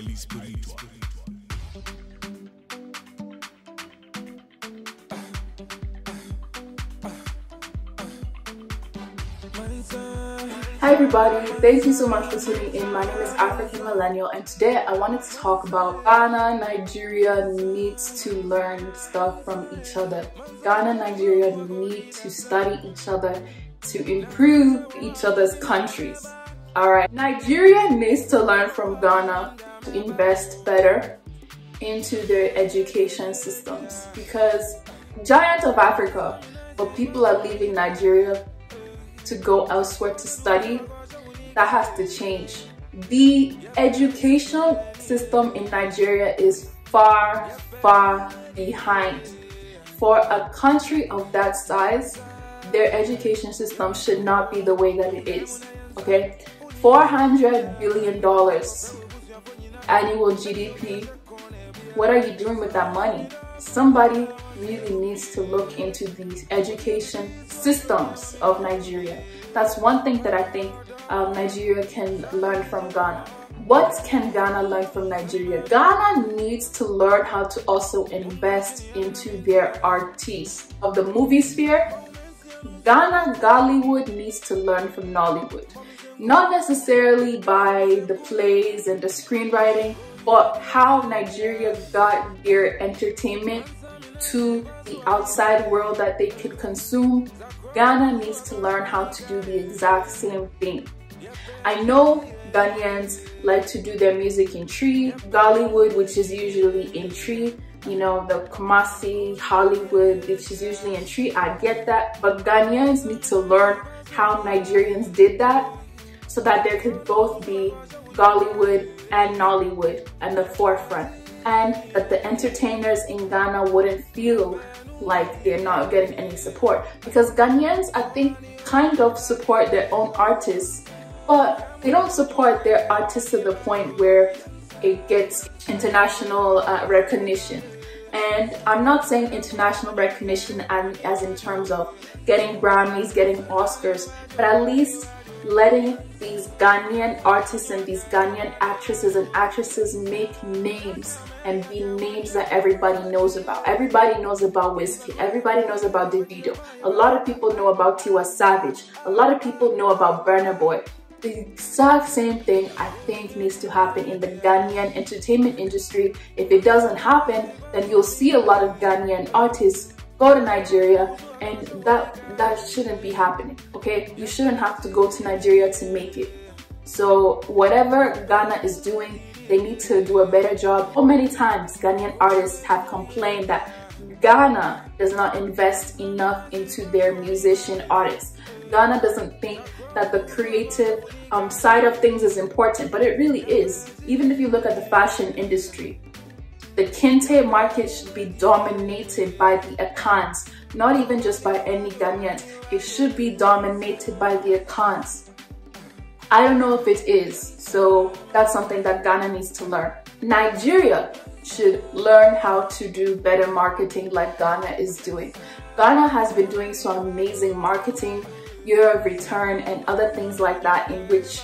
highly spiritual. Hi everybody, thank you so much for tuning in. My name is African Millennial and today I wanted to talk about Ghana, Nigeria needs to learn stuff from each other. Ghana, Nigeria need to study each other to improve each other's countries. Alright, Nigeria needs to learn from Ghana invest better into their education systems because giant of Africa, but people are leaving Nigeria to go elsewhere to study, that has to change. The education system in Nigeria is far, far behind. For a country of that size, their education system should not be the way that it is, okay? $400 billion annual GDP, what are you doing with that money? Somebody really needs to look into these education systems of Nigeria. That's one thing that I think um, Nigeria can learn from Ghana. What can Ghana learn from Nigeria? Ghana needs to learn how to also invest into their artists. Of the movie sphere, Ghana Gollywood needs to learn from Nollywood. Not necessarily by the plays and the screenwriting, but how Nigeria got their entertainment to the outside world that they could consume, Ghana needs to learn how to do the exact same thing. I know Ghanaians like to do their music in Twi, Gollywood, which is usually in Twi, you know, the Kumasi, Hollywood, which is usually in Twi. I get that, but Ghanaians need to learn how Nigerians did that so that there could both be Gollywood and Nollywood at the forefront. And that the entertainers in Ghana wouldn't feel like they're not getting any support. Because Ghanaians I think kind of support their own artists but they don't support their artists to the point where it gets international uh, recognition and I'm not saying international recognition as in terms of getting Grammys, getting Oscars, but at least letting these Ghanaian artists and these Ghanaian actresses and actresses make names and be names that everybody knows about. Everybody knows about Wizkid. Everybody knows about Davido. A lot of people know about Tiwa Savage. A lot of people know about Burna Boy. The exact same thing I think needs to happen in the Ghanaian entertainment industry. If it doesn't happen, then you'll see a lot of Ghanaian artists go to Nigeria and that that shouldn't be happening okay? You shouldn't have to go to Nigeria to make it. So whatever Ghana is doing they need to do a better job. How many times Ghanaian artists have complained that Ghana does not invest enough into their musician artists Ghana doesn't think that the creative um, side of things is important but it really is even if you look at the fashion industry the Kente market should be dominated by the Akans, not even just by any Ghanaians. It should be dominated by the Akans. I don't know if it is, so that's something that Ghana needs to learn. Nigeria should learn how to do better marketing like Ghana is doing. Ghana has been doing some amazing marketing, of return and other things like that in which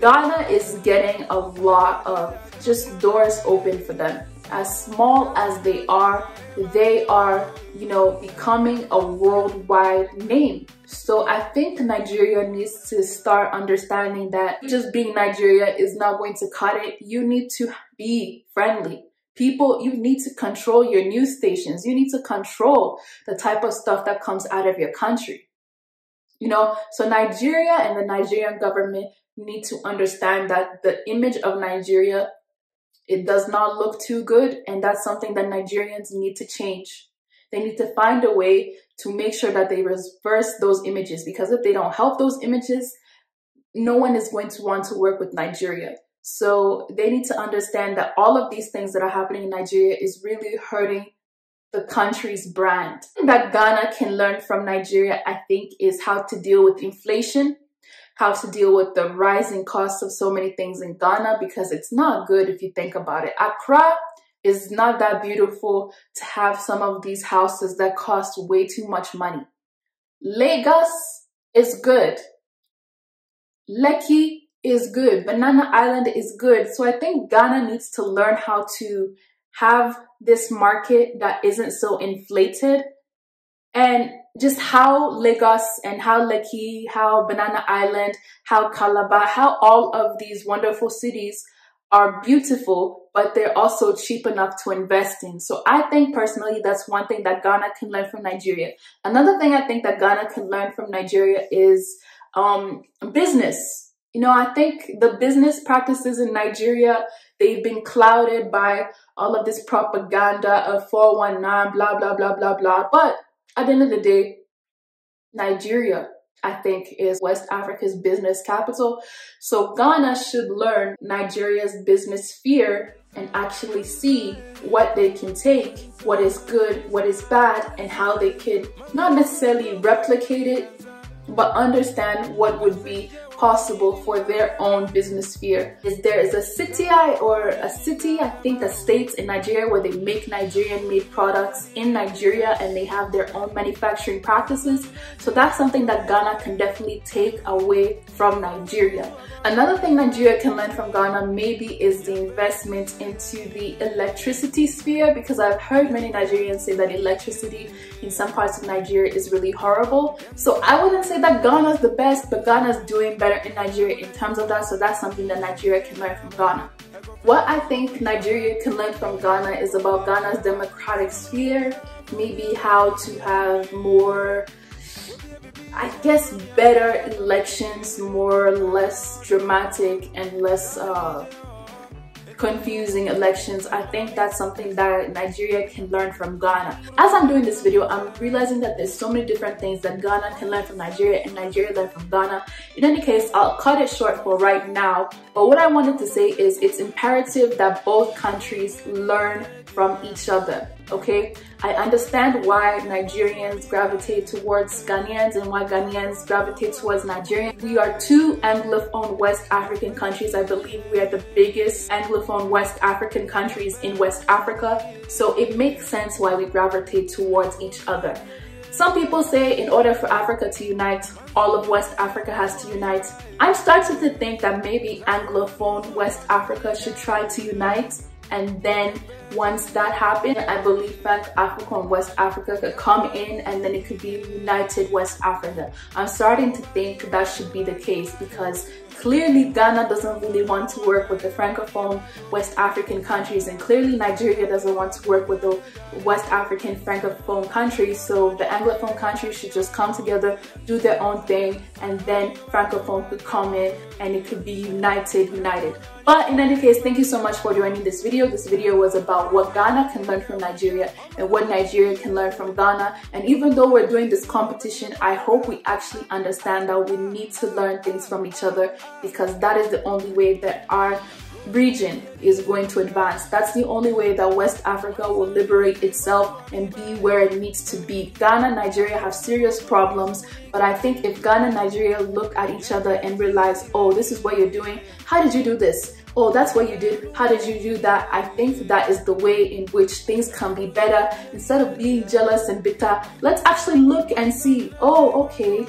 Ghana is getting a lot of just doors open for them. As small as they are, they are, you know, becoming a worldwide name. So I think Nigeria needs to start understanding that just being Nigeria is not going to cut it. You need to be friendly. People, you need to control your news stations. You need to control the type of stuff that comes out of your country. You know, so Nigeria and the Nigerian government need to understand that the image of Nigeria it does not look too good, and that's something that Nigerians need to change. They need to find a way to make sure that they reverse those images because if they don't help those images, no one is going to want to work with Nigeria. So they need to understand that all of these things that are happening in Nigeria is really hurting the country's brand. That Ghana can learn from Nigeria, I think, is how to deal with inflation how to deal with the rising costs of so many things in Ghana because it's not good if you think about it. Accra is not that beautiful to have some of these houses that cost way too much money. Lagos is good. Lekki is good. Banana Island is good. So I think Ghana needs to learn how to have this market that isn't so inflated and just how Lagos and how Lekki, how Banana Island, how Calabar, how all of these wonderful cities are beautiful, but they're also cheap enough to invest in. So I think personally, that's one thing that Ghana can learn from Nigeria. Another thing I think that Ghana can learn from Nigeria is um, business. You know, I think the business practices in Nigeria, they've been clouded by all of this propaganda of 419, blah, blah, blah, blah, blah. But at the end of the day, Nigeria, I think, is West Africa's business capital. So Ghana should learn Nigeria's business sphere and actually see what they can take, what is good, what is bad, and how they could not necessarily replicate it, but understand what would be possible for their own business sphere. Is there is a city or a city, I think a state in Nigeria where they make Nigerian made products in Nigeria and they have their own manufacturing practices. So that's something that Ghana can definitely take away from Nigeria. Another thing Nigeria can learn from Ghana maybe is the investment into the electricity sphere because I've heard many Nigerians say that electricity in some parts of Nigeria is really horrible. So I wouldn't say that Ghana's the best, but Ghana's doing better in Nigeria in terms of that. So that's something that Nigeria can learn from Ghana. What I think Nigeria can learn from Ghana is about Ghana's democratic sphere, maybe how to have more I guess better elections, more less dramatic and less uh, confusing elections. I think that's something that Nigeria can learn from Ghana. As I'm doing this video, I'm realizing that there's so many different things that Ghana can learn from Nigeria and Nigeria learn from Ghana. In any case, I'll cut it short for right now. But what I wanted to say is it's imperative that both countries learn from each other okay? I understand why Nigerians gravitate towards Ghanaians and why Ghanaians gravitate towards Nigerians. We are two Anglophone West African countries. I believe we are the biggest Anglophone West African countries in West Africa. So it makes sense why we gravitate towards each other. Some people say in order for Africa to unite, all of West Africa has to unite. I'm starting to think that maybe Anglophone West Africa should try to unite and then once that happened, I believe Frank Africa and West Africa could come in and then it could be united West Africa. I'm starting to think that should be the case because clearly Ghana doesn't really want to work with the Francophone West African countries and clearly Nigeria doesn't want to work with the West African Francophone countries. So the Anglophone countries should just come together, do their own thing, and then Francophone could come in and it could be united, united. But in any case, thank you so much for joining this video. This video was about what Ghana can learn from Nigeria and what Nigeria can learn from Ghana. And even though we're doing this competition, I hope we actually understand that we need to learn things from each other because that is the only way that our region is going to advance. That's the only way that West Africa will liberate itself and be where it needs to be. Ghana Nigeria have serious problems, but I think if Ghana and Nigeria look at each other and realize, oh, this is what you're doing, how did you do this? oh, that's what you did. How did you do that? I think that is the way in which things can be better. Instead of being jealous and bitter, let's actually look and see, oh, okay,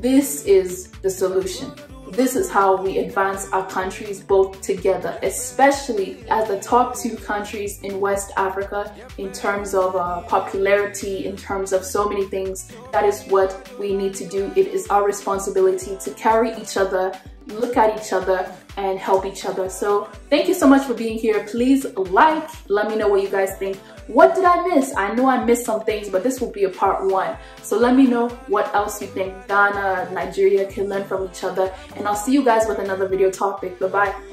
this is the solution. This is how we advance our countries both together, especially as the top two countries in West Africa in terms of uh, popularity, in terms of so many things. That is what we need to do. It is our responsibility to carry each other, look at each other, and help each other. So thank you so much for being here. Please like, let me know what you guys think. What did I miss? I know I missed some things, but this will be a part one. So let me know what else you think Ghana, Nigeria can learn from each other. And I'll see you guys with another video topic. Bye-bye.